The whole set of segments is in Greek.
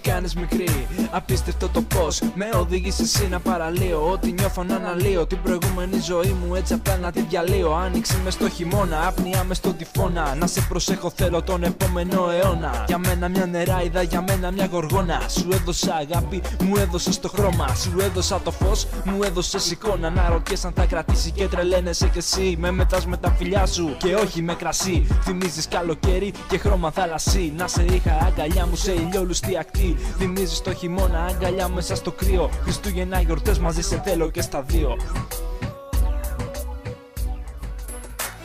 κάνεις μικρή. Απίστευτο το πως με οδήγησε εσύ να παραλύω Ότι νιώθω να αναλύω την προηγούμενη ζωή μου έτσι απλά να τη διαλύω. Άνοιξη μες στο χειμώνα, άπνοια μες στον τυφώνα. Να σε προσέχω θέλω τον επόμενο αιώνα. Για μένα μια νεράιδα, για μένα μια γοργόνα. Σου έδωσα αγάπη, μου έδωσες το χρώμα. Σου έδωσα το φως, μου έδωσες εικόνα. Να ρωτιέσαι αν θα κρατήσει και τρελαίνεσαι κι εσύ. Με μετάς με τα φιλιά σου και όχι με κρασί. Θυμίζεις καλοκαίρι και χρώμα θάλασσι Να σε είχα αγκαλιά μου σε ηλιόλουστη ακτή Θυμίζεις το χειμώνα αγκαλιά μέσα στο κρύο. Χριστούγεννα γιορτές μαζί σε θέλω και στα δύο.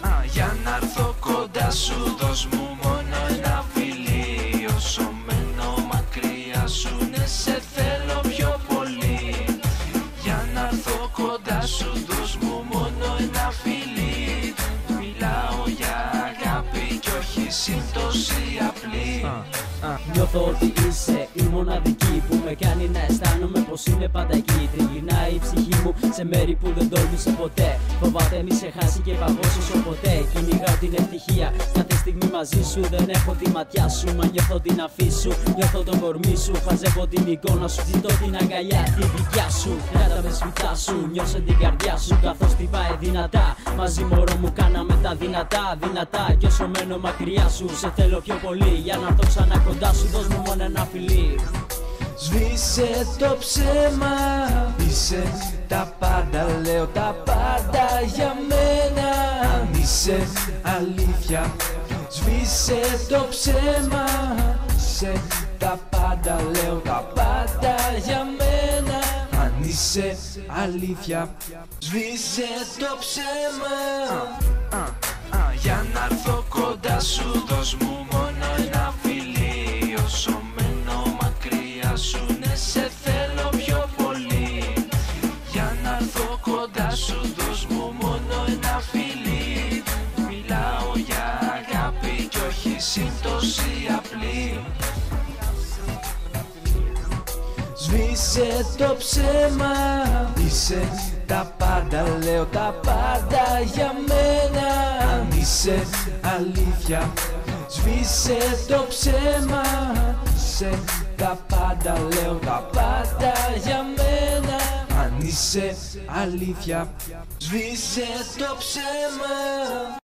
Α, Για να έρθω κοντά σου Δώσ' μου μόνο αγάπη κι όχι σύμπτωση απλή Νιώθω ότι είσαι η μοναδική που με κάνει να αισθάνομαι πως είναι πάντα εκεί. Τριγυρνάει η ψυχή μου σε μέρη που δεν τόλμησε ποτέ. Φοβάται μη σε χάσει και παγώσω ποτέ. Κυνηγάω την ευτυχία. Κάθε στιγμή μαζί σου δεν έχω τη ματιά σου. Μα νιώθω την αφή σου, νιώθω τον κορμί σου. Χαζεύω την εικόνα σου, ζητώ την αγκαλιά τη δικιά σου. Κράτα με σφιτά σου, νιώσε την καρδιά σου καθώς χτυπάει δυνατά. Μαζί μωρό μου κάναμε τα δυνατά, δυνατά. Κι όσο μένω μακριά σου, σε θέλω πιο πολύ. Για να έρθω ξανά κοντά σου, δώσ' μου μόνο ένα φιλί. Σβήσε το ψέμα Είσαι τα πάντα λέω τα πάντα για μένα. Αν είσαι αλήθεια Σβήσε το ψέμα Είσαι τα πάντα λέω τα πάντα για μένα. Αν είσαι αλήθεια Σβήσε το ψέμα. Α, α, Για να έρθω κοντά σου Δώσ' μου έρθω κοντά σου Δώσ' μου μόνο ένα φιλί. Μιλάω για αγάπη κι όχι σύμπτωση απλή. Σβήσε το ψέμα Είσαι τα πάντα λέω τα πάντα για μένα. Αν είσαι αλήθεια Σβήσε το ψέμα Είσαι τα πάντα λέω τα πάντα για μένα. Αν είσαι αλήθεια. Σβήσε το ψέμα